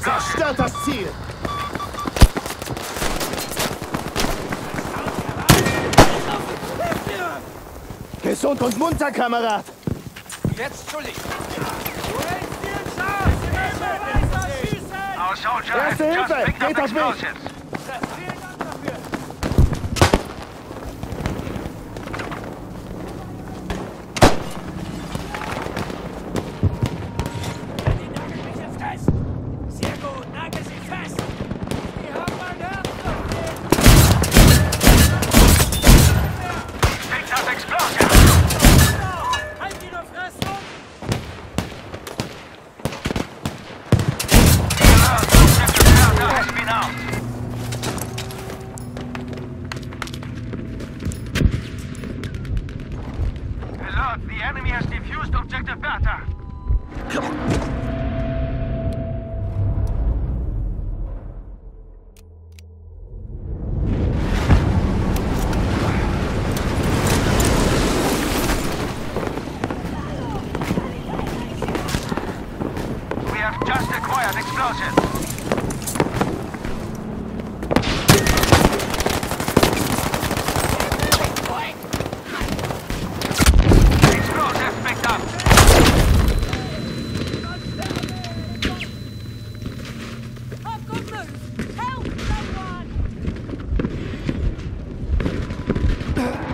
Zerstört das Ziel! Gesund und munter, Kamerad! Jetzt zu liegen! Erste Hilfe! Geht auf mich! Ugh!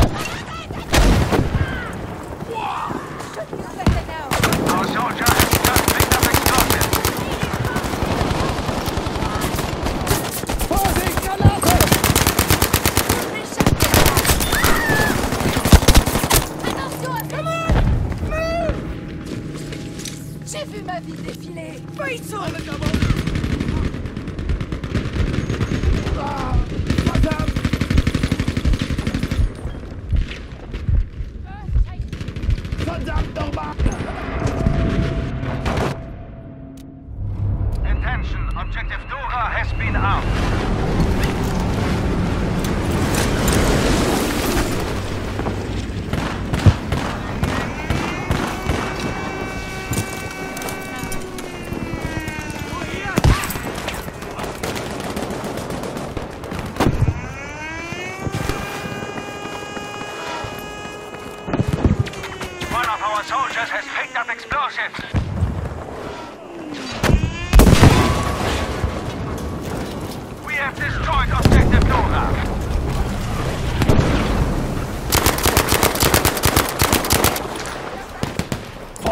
J'ai vu ma vie défiler. Faisceau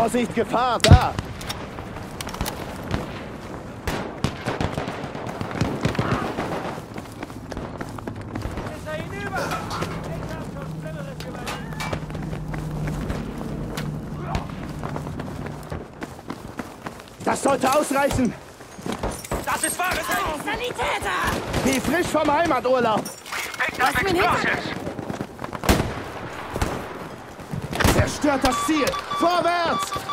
Vorsicht, Gefahr, da! Das sollte ausreichen! Das ist wahres Sanitäter! Wie frisch vom Heimaturlaub! Hinter. explosives. Zerstört das Ziel! Vorwärts!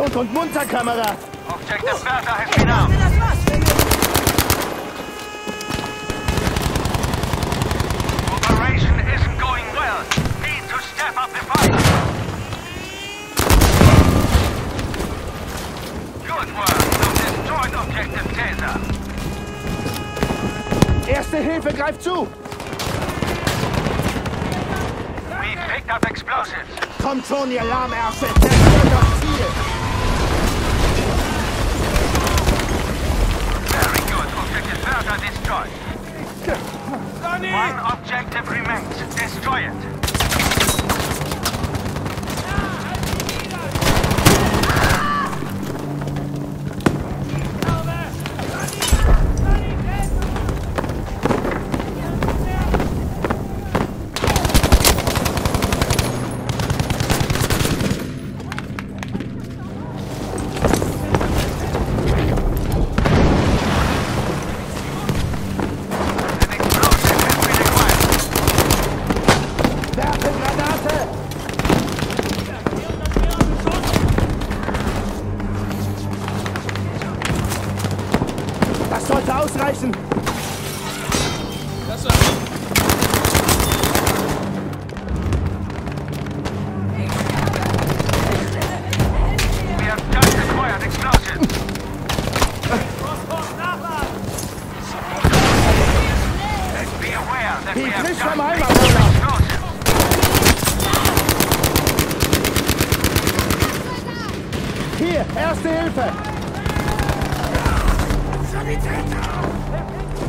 Gesund und munter, Kamerad! Objective Bertha has been armed. Operation isn't going well. Need to step up the fight. Good work. You've destroyed objective Caesar. Erste Hilfe greift zu! We picked up explosives. Kommt schon, ihr Lahmärsche! Zerstört das Ziel! Bertha destroyed. One objective remains. Destroy it. Wie have frisch just vom explosives. Hier, erste Hilfe!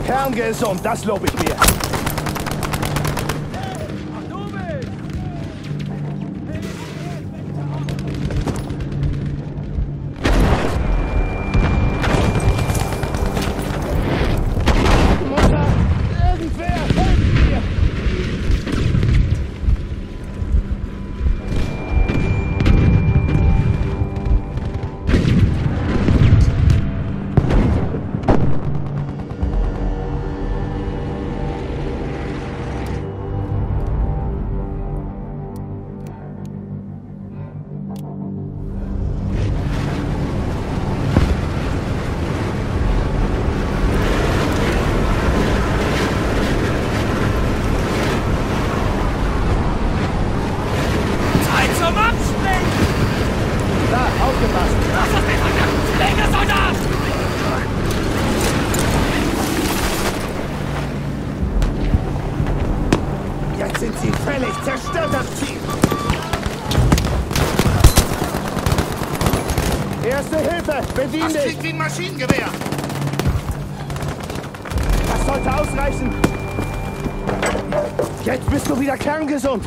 Kerngesund, das lobe ich mir. Das klingt wie ein Maschinengewehr. Das sollte ausreichen. Jetzt bist du wieder kerngesund.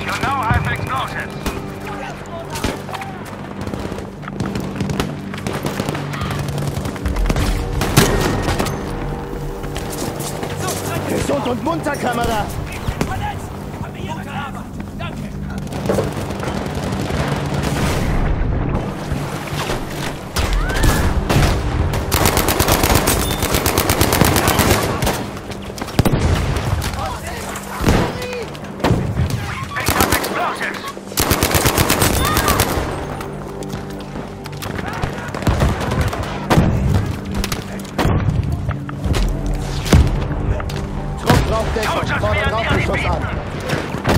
You now have explosives. Gesund und munter, Kamera. Okay, so, I'm gonna go to the top.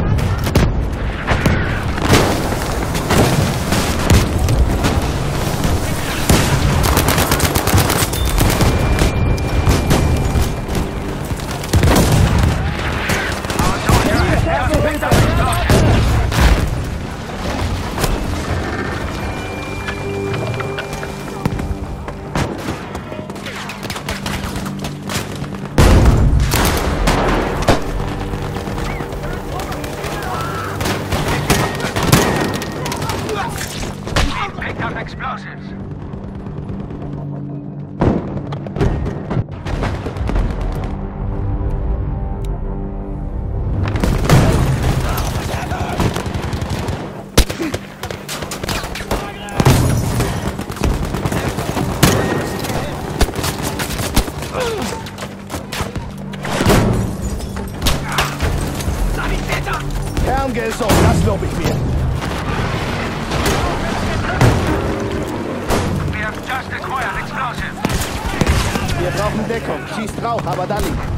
Lob ich mir. Wir brauchen Deckung. Schießt Rauch, aber dann nicht.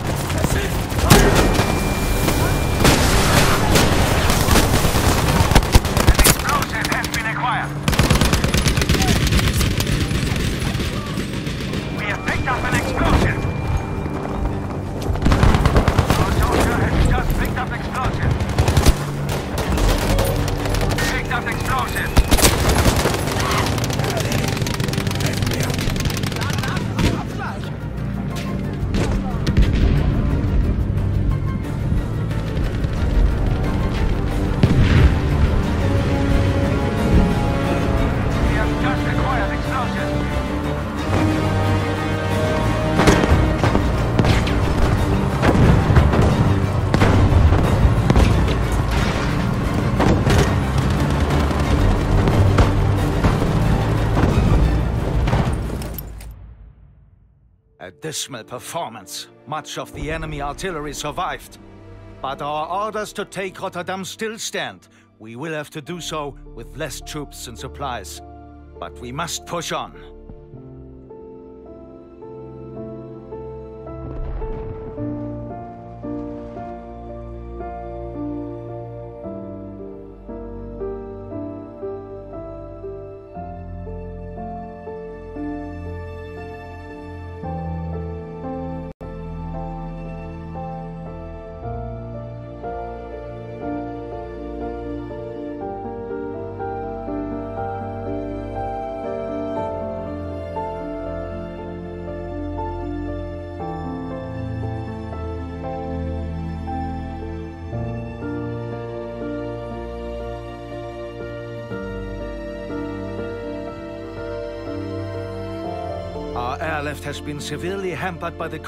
Dismal performance. Much of the enemy artillery survived. But our orders to take Rotterdam still stand. We will have to do so with less troops and supplies. But we must push on. Airlift has been severely hampered by the